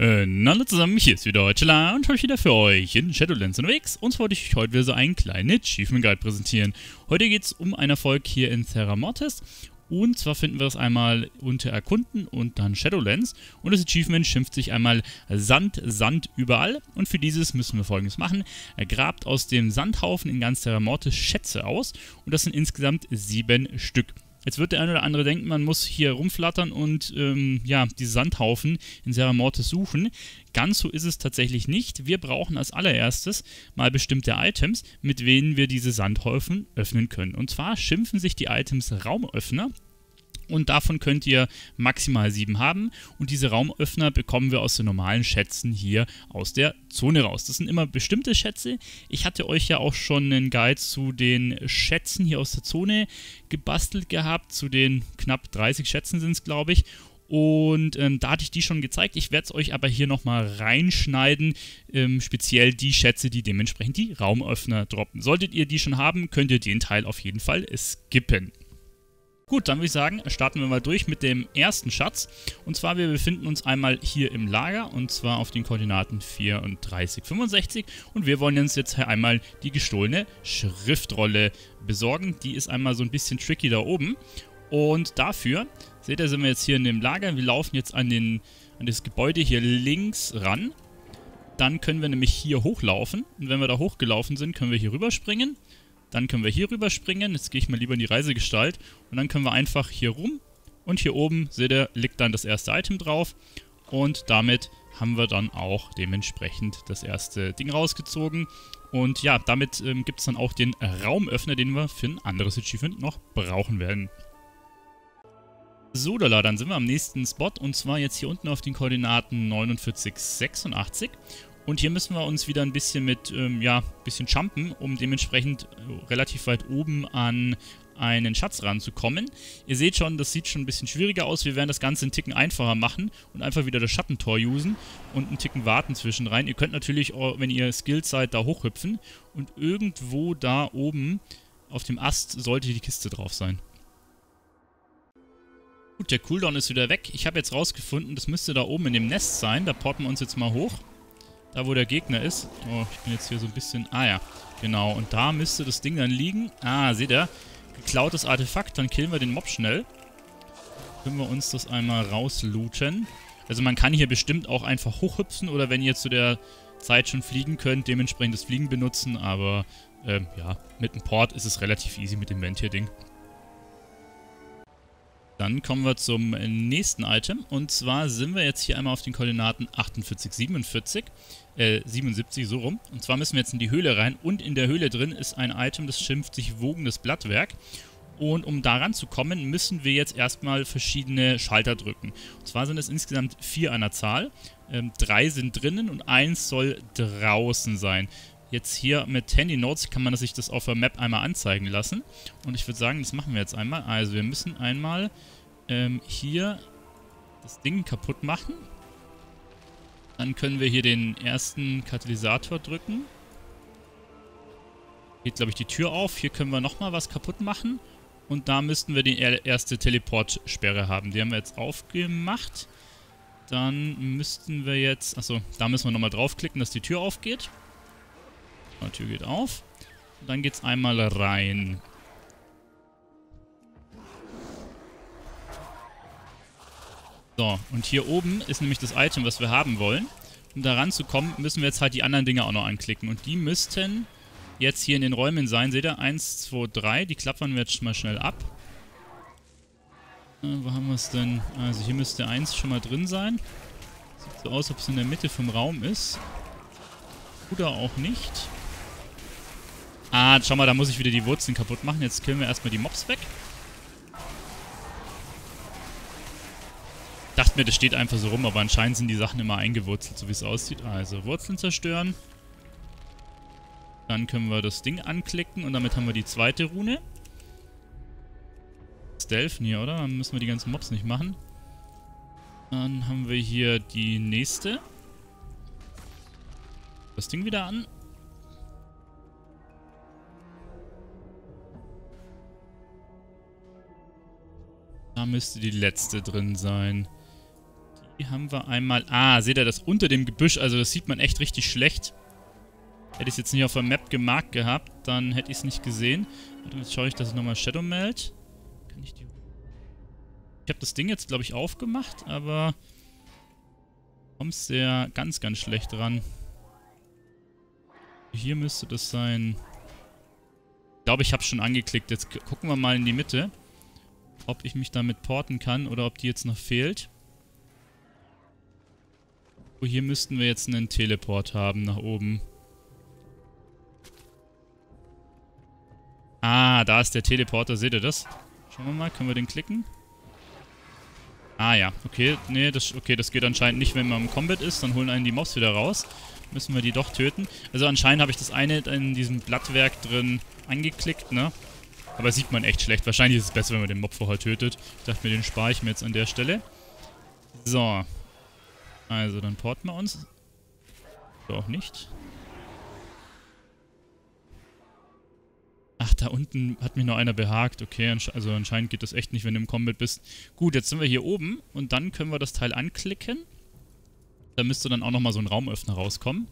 Äh, hallo zusammen, hier ist wieder Chilla und heute wieder für euch in Shadowlands unterwegs. Und zwar wollte ich euch heute wieder so einen kleinen Achievement Guide präsentieren. Heute geht es um einen Erfolg hier in Terra Mortis. Und zwar finden wir das einmal unter Erkunden und dann Shadowlands. Und das Achievement schimpft sich einmal Sand, Sand überall. Und für dieses müssen wir folgendes machen. Er grabt aus dem Sandhaufen in ganz Terra Mortis Schätze aus. Und das sind insgesamt sieben Stück. Jetzt wird der eine oder andere denken, man muss hier rumflattern und ähm, ja, die Sandhaufen in Serra Mortis suchen. Ganz so ist es tatsächlich nicht. Wir brauchen als allererstes mal bestimmte Items, mit denen wir diese Sandhaufen öffnen können. Und zwar schimpfen sich die Items Raumöffner und davon könnt ihr maximal sieben haben und diese Raumöffner bekommen wir aus den normalen Schätzen hier aus der Zone raus. Das sind immer bestimmte Schätze. Ich hatte euch ja auch schon einen Guide zu den Schätzen hier aus der Zone gebastelt gehabt, zu den knapp 30 Schätzen sind es glaube ich und ähm, da hatte ich die schon gezeigt. Ich werde es euch aber hier nochmal reinschneiden. Ähm, speziell die Schätze, die dementsprechend die Raumöffner droppen. Solltet ihr die schon haben, könnt ihr den Teil auf jeden Fall skippen. Gut, dann würde ich sagen, starten wir mal durch mit dem ersten Schatz. Und zwar, wir befinden uns einmal hier im Lager und zwar auf den Koordinaten 34, 65. Und wir wollen uns jetzt einmal die gestohlene Schriftrolle besorgen. Die ist einmal so ein bisschen tricky da oben. Und dafür, seht ihr, sind wir jetzt hier in dem Lager. Wir laufen jetzt an, den, an das Gebäude hier links ran. Dann können wir nämlich hier hochlaufen. Und wenn wir da hochgelaufen sind, können wir hier rüberspringen. Dann können wir hier rüberspringen. Jetzt gehe ich mal lieber in die Reisegestalt. Und dann können wir einfach hier rum. Und hier oben, seht ihr, liegt dann das erste Item drauf. Und damit haben wir dann auch dementsprechend das erste Ding rausgezogen. Und ja, damit ähm, gibt es dann auch den Raumöffner, den wir für ein anderes Achievement noch brauchen werden. So, dann sind wir am nächsten Spot und zwar jetzt hier unten auf den Koordinaten 49, 86. Und hier müssen wir uns wieder ein bisschen mit, ähm, ja, bisschen jumpen, um dementsprechend äh, relativ weit oben an einen Schatz ranzukommen. Ihr seht schon, das sieht schon ein bisschen schwieriger aus. Wir werden das Ganze einen Ticken einfacher machen und einfach wieder das Schattentor usen und einen Ticken warten zwischenrein. Ihr könnt natürlich, wenn ihr skilled seid, da hochhüpfen und irgendwo da oben auf dem Ast sollte die Kiste drauf sein. Gut, der Cooldown ist wieder weg. Ich habe jetzt rausgefunden, das müsste da oben in dem Nest sein. Da porten wir uns jetzt mal hoch. Da, wo der Gegner ist. Oh, ich bin jetzt hier so ein bisschen... Ah ja, genau. Und da müsste das Ding dann liegen. Ah, seht ihr? Geklautes Artefakt. Dann killen wir den Mob schnell. Können wir uns das einmal rauslooten. Also man kann hier bestimmt auch einfach hochhüpfen oder wenn ihr zu der Zeit schon fliegen könnt, dementsprechend das Fliegen benutzen. Aber ähm, ja, mit dem Port ist es relativ easy mit dem Ventier-Ding. Dann kommen wir zum nächsten Item. Und zwar sind wir jetzt hier einmal auf den Koordinaten 48, 47. Äh, 77, so rum. Und zwar müssen wir jetzt in die Höhle rein. Und in der Höhle drin ist ein Item, das schimpft sich Wogendes Blattwerk. Und um daran zu kommen, müssen wir jetzt erstmal verschiedene Schalter drücken. Und zwar sind es insgesamt vier an der Zahl. Ähm, drei sind drinnen und eins soll draußen sein. Jetzt hier mit Handy Notes kann man sich das auf der Map einmal anzeigen lassen. Und ich würde sagen, das machen wir jetzt einmal. Also wir müssen einmal ähm, hier das Ding kaputt machen. Dann können wir hier den ersten Katalysator drücken. Geht, glaube ich, die Tür auf. Hier können wir nochmal was kaputt machen. Und da müssten wir die erste Teleportsperre haben. Die haben wir jetzt aufgemacht. Dann müssten wir jetzt... Achso, da müssen wir nochmal draufklicken, dass die Tür aufgeht. Die Tür geht auf. Und dann geht es einmal rein. So, und hier oben ist nämlich das Item, was wir haben wollen. Um da ranzukommen, müssen wir jetzt halt die anderen Dinge auch noch anklicken. Und die müssten jetzt hier in den Räumen sein. Seht ihr? 1, 2, 3. Die klappern wir jetzt mal schnell ab. Äh, wo haben wir es denn? Also hier müsste 1 schon mal drin sein. Sieht so aus, ob es in der Mitte vom Raum ist. Oder auch nicht. Ah, schau mal, da muss ich wieder die Wurzeln kaputt machen. Jetzt killen wir erstmal die Mobs weg. Dachte mir, das steht einfach so rum, aber anscheinend sind die Sachen immer eingewurzelt, so wie es aussieht. Also, Wurzeln zerstören. Dann können wir das Ding anklicken und damit haben wir die zweite Rune. Stealthen hier, oder? Dann müssen wir die ganzen Mobs nicht machen. Dann haben wir hier die nächste. Das Ding wieder an. Da müsste die letzte drin sein. Hier haben wir einmal... Ah, seht ihr das unter dem Gebüsch? Also das sieht man echt richtig schlecht. Hätte ich es jetzt nicht auf der Map gemarkt gehabt, dann hätte ich es nicht gesehen. Warte, jetzt schaue ich, dass ich nochmal Shadow meld. Kann ich die... Ich habe das Ding jetzt, glaube ich, aufgemacht, aber... Kommst ja ganz, ganz schlecht ran. Hier müsste das sein. Ich glaube, ich habe es schon angeklickt. Jetzt gucken wir mal in die Mitte, ob ich mich damit porten kann oder ob die jetzt noch fehlt. Oh, hier müssten wir jetzt einen Teleport haben nach oben. Ah, da ist der Teleporter. Seht ihr das? Schauen wir mal. Können wir den klicken? Ah ja, okay. Nee, das, okay, das geht anscheinend nicht, wenn man im Combat ist. Dann holen einen die Mobs wieder raus. Müssen wir die doch töten. Also anscheinend habe ich das eine in diesem Blattwerk drin angeklickt, ne? Aber sieht man echt schlecht. Wahrscheinlich ist es besser, wenn man den Mob vorher tötet. Ich dachte mir, den spare ich mir jetzt an der Stelle. So. Also, dann porten wir uns. Oder auch nicht. Ach, da unten hat mich noch einer behagt. Okay, also anscheinend geht das echt nicht, wenn du im Combat bist. Gut, jetzt sind wir hier oben und dann können wir das Teil anklicken. Da müsste dann auch nochmal so ein Raumöffner rauskommen.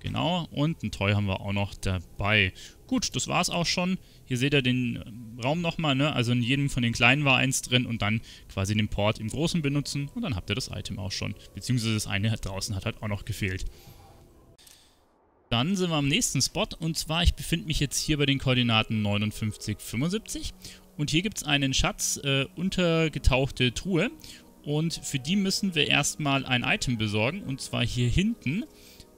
Genau, und ein Toy haben wir auch noch dabei. Gut, das war's auch schon. Hier seht ihr den äh, Raum nochmal, ne? Also in jedem von den kleinen war eins drin und dann quasi den Port im großen benutzen und dann habt ihr das Item auch schon. Beziehungsweise das eine draußen hat halt auch noch gefehlt. Dann sind wir am nächsten Spot und zwar, ich befinde mich jetzt hier bei den Koordinaten 59, 75 und hier gibt es einen Schatz, äh, untergetauchte Truhe und für die müssen wir erstmal ein Item besorgen und zwar hier hinten,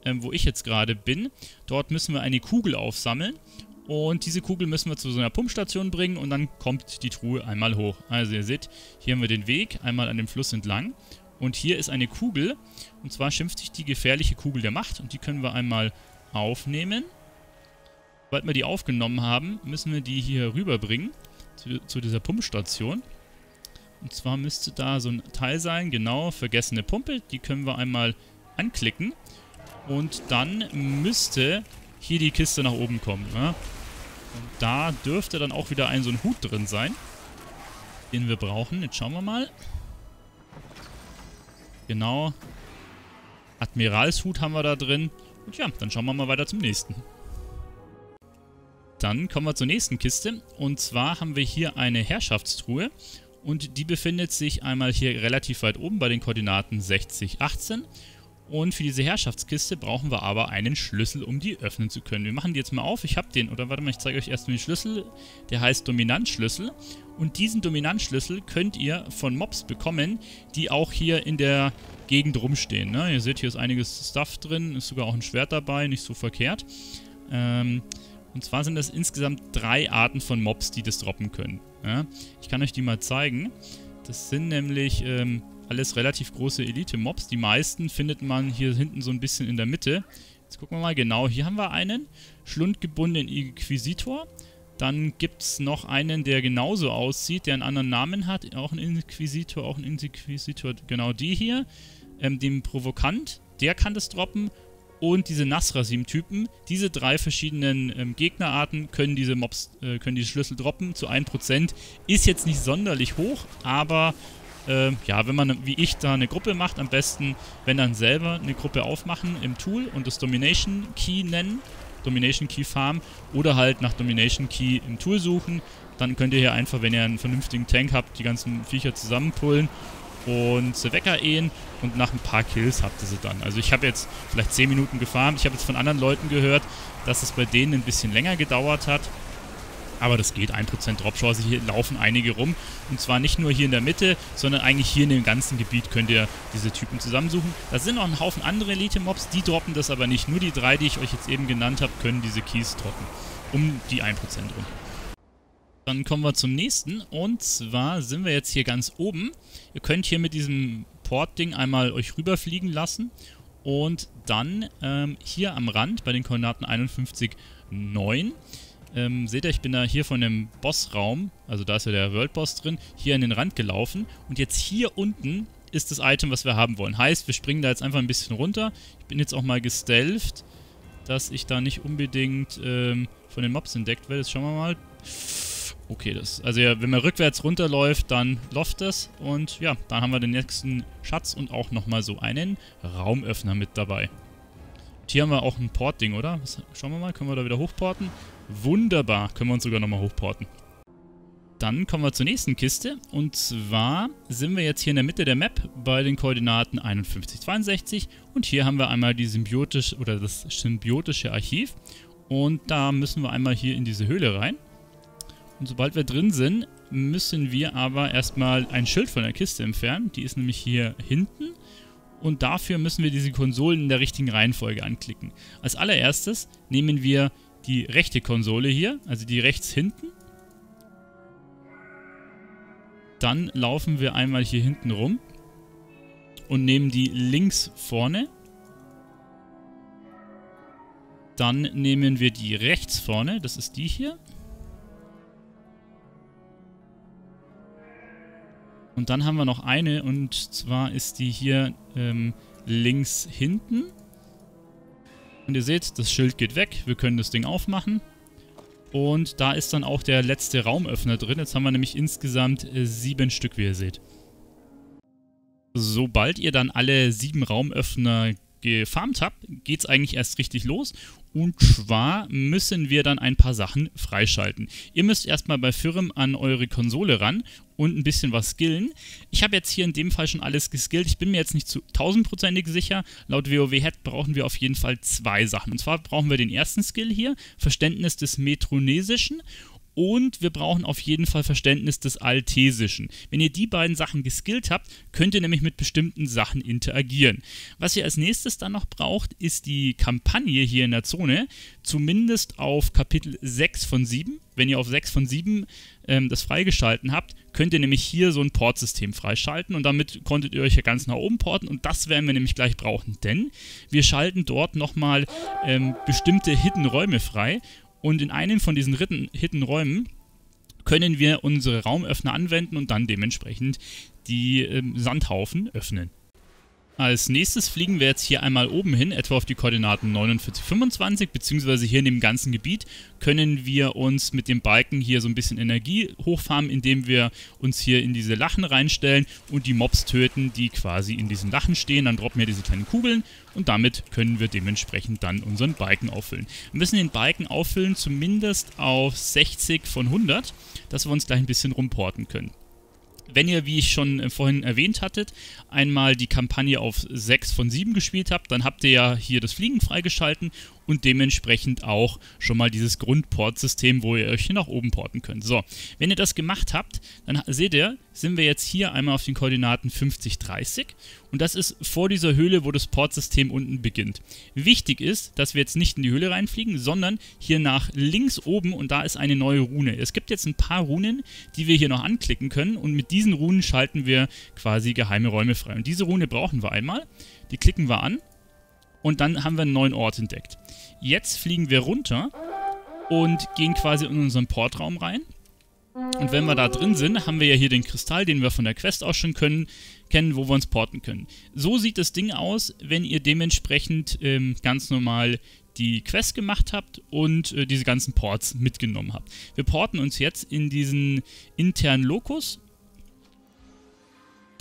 ähm, wo ich jetzt gerade bin. Dort müssen wir eine Kugel aufsammeln und diese Kugel müssen wir zu so einer Pumpstation bringen und dann kommt die Truhe einmal hoch. Also ihr seht, hier haben wir den Weg einmal an dem Fluss entlang und hier ist eine Kugel und zwar schimpft sich die gefährliche Kugel der Macht und die können wir einmal aufnehmen. Sobald wir die aufgenommen haben, müssen wir die hier rüberbringen zu, zu dieser Pumpstation. Und zwar müsste da so ein Teil sein, genau, vergessene Pumpe. Die können wir einmal anklicken. Und dann müsste hier die Kiste nach oben kommen. Ja? Und da dürfte dann auch wieder ein so ein Hut drin sein, den wir brauchen. Jetzt schauen wir mal. Genau. Admiralshut haben wir da drin. Und ja, dann schauen wir mal weiter zum nächsten. Dann kommen wir zur nächsten Kiste. Und zwar haben wir hier eine Herrschaftstruhe. Und die befindet sich einmal hier relativ weit oben bei den Koordinaten 60, 18. Und für diese Herrschaftskiste brauchen wir aber einen Schlüssel, um die öffnen zu können. Wir machen die jetzt mal auf. Ich habe den, oder warte mal, ich zeige euch erst mal den Schlüssel. Der heißt Dominanzschlüssel. Und diesen Dominanzschlüssel könnt ihr von Mobs bekommen, die auch hier in der Gegend rumstehen. Ne? Ihr seht, hier ist einiges Stuff drin, ist sogar auch ein Schwert dabei, nicht so verkehrt. Ähm, und zwar sind das insgesamt drei Arten von Mobs, die das droppen können. Ja? Ich kann euch die mal zeigen. Das sind nämlich ähm, alles relativ große Elite-Mobs. Die meisten findet man hier hinten so ein bisschen in der Mitte. Jetzt gucken wir mal genau. Hier haben wir einen schlundgebundenen Inquisitor. Dann gibt es noch einen, der genauso aussieht, der einen anderen Namen hat. Auch ein Inquisitor, auch ein Inquisitor. Genau die hier ähm, dem Provokant, der kann das droppen. Und diese Nasrasim-Typen, diese drei verschiedenen ähm, Gegnerarten können diese Mobs, äh, können diese Schlüssel droppen zu 1%. Ist jetzt nicht sonderlich hoch, aber äh, ja, wenn man wie ich da eine Gruppe macht, am besten, wenn dann selber eine Gruppe aufmachen im Tool und das Domination Key nennen, Domination Key Farm oder halt nach Domination Key im Tool suchen. Dann könnt ihr hier einfach, wenn ihr einen vernünftigen Tank habt, die ganzen Viecher zusammenpullen und sie weggeehen und nach ein paar Kills habt ihr sie dann. Also ich habe jetzt vielleicht 10 Minuten gefahren. Ich habe jetzt von anderen Leuten gehört, dass es bei denen ein bisschen länger gedauert hat. Aber das geht, 1% Dropchance, hier laufen einige rum. Und zwar nicht nur hier in der Mitte, sondern eigentlich hier in dem ganzen Gebiet könnt ihr diese Typen zusammensuchen. Da sind noch ein Haufen andere Elite-Mobs, die droppen das aber nicht. Nur die drei, die ich euch jetzt eben genannt habe, können diese Keys droppen. Um die 1% rum. Dann kommen wir zum nächsten und zwar sind wir jetzt hier ganz oben. Ihr könnt hier mit diesem Port-Ding einmal euch rüberfliegen lassen und dann ähm, hier am Rand bei den Koordinaten 51,9 ähm, seht ihr, ich bin da hier von dem Bossraum, also da ist ja der World Boss drin, hier an den Rand gelaufen und jetzt hier unten ist das Item, was wir haben wollen. Heißt, wir springen da jetzt einfach ein bisschen runter. Ich bin jetzt auch mal gestelft, dass ich da nicht unbedingt ähm, von den Mobs entdeckt werde. Jetzt schauen wir mal. Okay, das, also ja, wenn man rückwärts runterläuft, dann läuft das. Und ja, dann haben wir den nächsten Schatz und auch nochmal so einen Raumöffner mit dabei. Und hier haben wir auch ein Portding, oder? Was, schauen wir mal, können wir da wieder hochporten? Wunderbar, können wir uns sogar nochmal hochporten. Dann kommen wir zur nächsten Kiste. Und zwar sind wir jetzt hier in der Mitte der Map bei den Koordinaten 51, 62. Und hier haben wir einmal die symbiotisch oder das symbiotische Archiv. Und da müssen wir einmal hier in diese Höhle rein. Und sobald wir drin sind, müssen wir aber erstmal ein Schild von der Kiste entfernen. Die ist nämlich hier hinten. Und dafür müssen wir diese Konsolen in der richtigen Reihenfolge anklicken. Als allererstes nehmen wir die rechte Konsole hier, also die rechts hinten. Dann laufen wir einmal hier hinten rum und nehmen die links vorne. Dann nehmen wir die rechts vorne, das ist die hier. Und dann haben wir noch eine und zwar ist die hier ähm, links hinten. Und ihr seht, das Schild geht weg. Wir können das Ding aufmachen. Und da ist dann auch der letzte Raumöffner drin. Jetzt haben wir nämlich insgesamt äh, sieben Stück, wie ihr seht. Sobald ihr dann alle sieben Raumöffner gefarmt habt, geht es eigentlich erst richtig los. Und zwar müssen wir dann ein paar Sachen freischalten. Ihr müsst erstmal bei Firm an eure Konsole ran und ein bisschen was skillen. Ich habe jetzt hier in dem Fall schon alles geskillt. Ich bin mir jetzt nicht zu tausendprozentig sicher. Laut WoW-Head brauchen wir auf jeden Fall zwei Sachen. Und zwar brauchen wir den ersten Skill hier, Verständnis des Metronesischen und wir brauchen auf jeden Fall Verständnis des Altesischen. Wenn ihr die beiden Sachen geskillt habt, könnt ihr nämlich mit bestimmten Sachen interagieren. Was ihr als nächstes dann noch braucht, ist die Kampagne hier in der Zone, zumindest auf Kapitel 6 von 7. Wenn ihr auf 6 von 7 ähm, das freigeschalten habt, könnt ihr nämlich hier so ein Portsystem freischalten und damit konntet ihr euch ja ganz nach oben porten und das werden wir nämlich gleich brauchen, denn wir schalten dort nochmal ähm, bestimmte Hidden Räume frei und in einem von diesen Hidden Räumen können wir unsere Raumöffner anwenden und dann dementsprechend die ähm, Sandhaufen öffnen. Als nächstes fliegen wir jetzt hier einmal oben hin, etwa auf die Koordinaten 49, 25, beziehungsweise hier in dem ganzen Gebiet können wir uns mit dem Balken hier so ein bisschen Energie hochfahren, indem wir uns hier in diese Lachen reinstellen und die Mobs töten, die quasi in diesen Lachen stehen. Dann droppen wir diese kleinen Kugeln und damit können wir dementsprechend dann unseren Balken auffüllen. Wir müssen den Balken auffüllen, zumindest auf 60 von 100, dass wir uns gleich ein bisschen rumporten können. Wenn ihr, wie ich schon äh, vorhin erwähnt hattet, einmal die Kampagne auf 6 von 7 gespielt habt, dann habt ihr ja hier das Fliegen freigeschalten und dementsprechend auch schon mal dieses Grundportsystem, wo ihr euch hier nach oben porten könnt. So, wenn ihr das gemacht habt, dann seht ihr, sind wir jetzt hier einmal auf den Koordinaten 50, 30 und das ist vor dieser Höhle, wo das Portsystem unten beginnt. Wichtig ist, dass wir jetzt nicht in die Höhle reinfliegen, sondern hier nach links oben und da ist eine neue Rune. Es gibt jetzt ein paar Runen, die wir hier noch anklicken können und mit diesen Runen schalten wir quasi geheime Räume frei. Und diese Rune brauchen wir einmal, die klicken wir an und dann haben wir einen neuen Ort entdeckt. Jetzt fliegen wir runter und gehen quasi in unseren Portraum rein. Und wenn wir da drin sind, haben wir ja hier den Kristall, den wir von der Quest auch schon können, kennen, wo wir uns porten können. So sieht das Ding aus, wenn ihr dementsprechend ähm, ganz normal die Quest gemacht habt und äh, diese ganzen Ports mitgenommen habt. Wir porten uns jetzt in diesen internen Lokus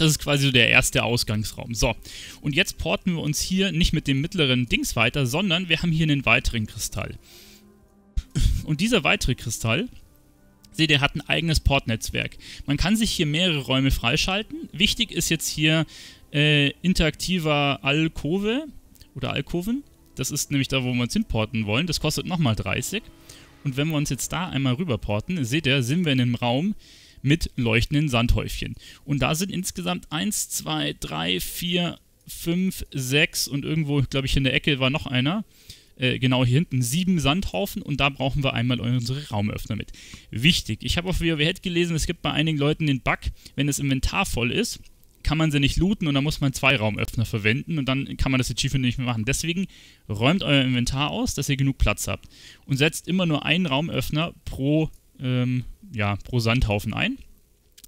das ist quasi so der erste Ausgangsraum. So, und jetzt porten wir uns hier nicht mit dem mittleren Dings weiter, sondern wir haben hier einen weiteren Kristall. Und dieser weitere Kristall, seht ihr, hat ein eigenes Portnetzwerk. Man kann sich hier mehrere Räume freischalten. Wichtig ist jetzt hier äh, interaktiver Alkove oder Alkoven. Das ist nämlich da, wo wir uns hinporten wollen. Das kostet nochmal 30. Und wenn wir uns jetzt da einmal rüberporten, seht ihr, sind wir in einem Raum, mit leuchtenden Sandhäufchen. Und da sind insgesamt 1, 2, 3, 4, 5, 6 und irgendwo, glaube ich, in der Ecke war noch einer. Äh, genau hier hinten sieben Sandhaufen und da brauchen wir einmal unsere Raumöffner mit. Wichtig, ich habe auf WoW gelesen, es gibt bei einigen Leuten den Bug, wenn das Inventar voll ist, kann man sie nicht looten und dann muss man zwei Raumöffner verwenden und dann kann man das Achievement nicht mehr machen. Deswegen räumt euer Inventar aus, dass ihr genug Platz habt und setzt immer nur einen Raumöffner pro ähm, ja, pro Sandhaufen ein.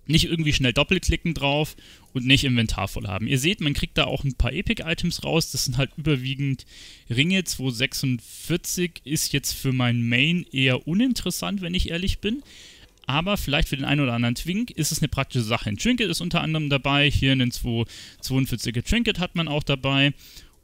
Nicht irgendwie schnell doppelklicken drauf und nicht Inventar voll haben. Ihr seht, man kriegt da auch ein paar Epic-Items raus. Das sind halt überwiegend Ringe. 246 ist jetzt für mein Main eher uninteressant, wenn ich ehrlich bin. aber vielleicht für den einen oder anderen Twink ist es eine praktische Sache. Ein Trinket ist unter anderem dabei, hier ein 242er Trinket hat man auch dabei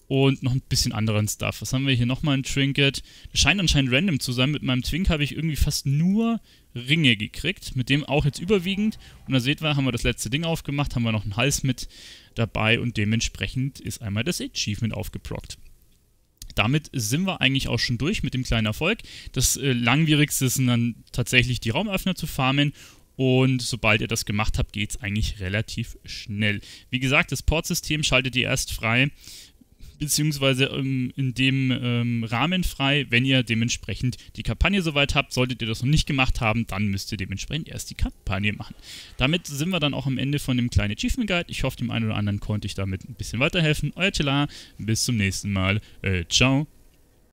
und noch ein bisschen anderen Stuff. Was haben wir hier nochmal ein Trinket? Scheint anscheinend random zu sein. Mit meinem Twink habe ich irgendwie fast nur Ringe gekriegt, mit dem auch jetzt überwiegend. Und da seht ihr, haben wir das letzte Ding aufgemacht, haben wir noch einen Hals mit dabei und dementsprechend ist einmal das Achievement aufgeprockt damit sind wir eigentlich auch schon durch mit dem kleinen Erfolg. Das äh, langwierigste sind dann tatsächlich die Raumöffner zu farmen und sobald ihr das gemacht habt, geht es eigentlich relativ schnell. Wie gesagt, das Portsystem schaltet ihr erst frei, beziehungsweise ähm, in dem ähm, Rahmen frei, wenn ihr dementsprechend die Kampagne soweit habt. Solltet ihr das noch nicht gemacht haben, dann müsst ihr dementsprechend erst die Kampagne machen. Damit sind wir dann auch am Ende von dem kleinen Achievement Guide. Ich hoffe, dem einen oder anderen konnte ich damit ein bisschen weiterhelfen. Euer Tila, bis zum nächsten Mal. Äh, ciao.